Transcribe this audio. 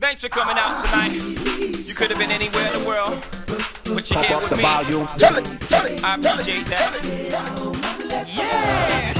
Thanks for coming out tonight. You could have been anywhere in the world, but you're Pop here up with the me. volume. I appreciate that. Yeah.